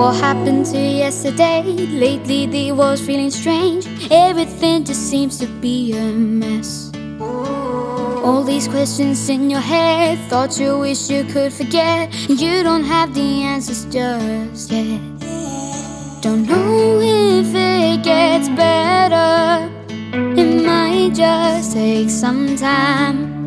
What happened to yesterday? Lately the world's feeling strange. Everything just seems to be a mess. All these questions in your head. Thoughts you wish you could forget. You don't have the answers just yet. Don't know if it gets better. It might just take some time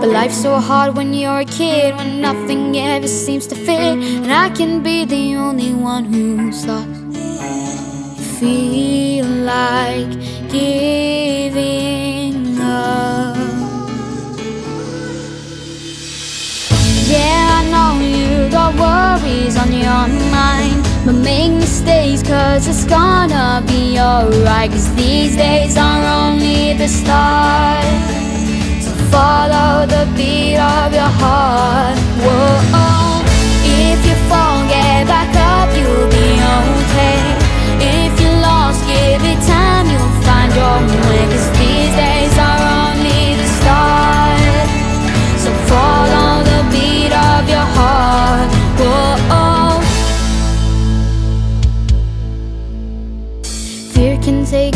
but life's so hard when you're a kid When nothing ever seems to fit. And I can be the only one who's lost You feel like giving up. Yeah, I know you got worries on your mind But make mistakes cause it's gonna be alright Cause these days are only the start. So follow beat of your heart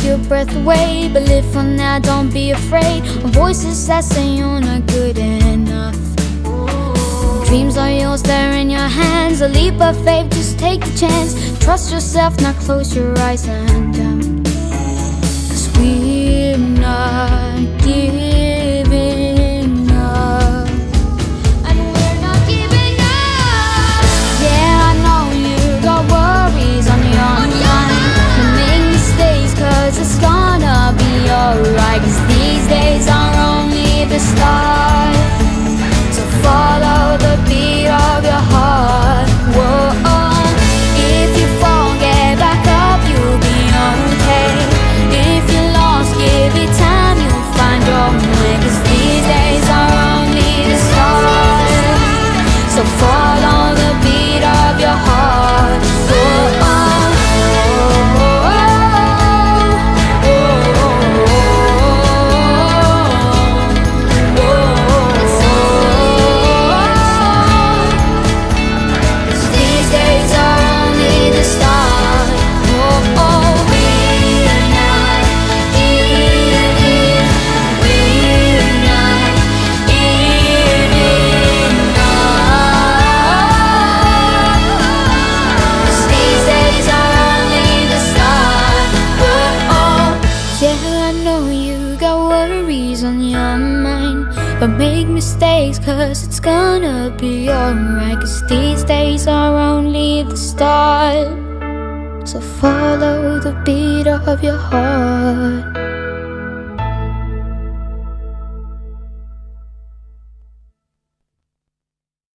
your breath away But live for now, don't be afraid. Of voices that say you're not good enough. Dreams are yours, they're in your hands. A leap of faith, just take the chance. Trust yourself, now close your eyes and um, Cause we're not giving But make mistakes, cause it's gonna be alright. Cause these days are only the start. So follow the beat of your heart.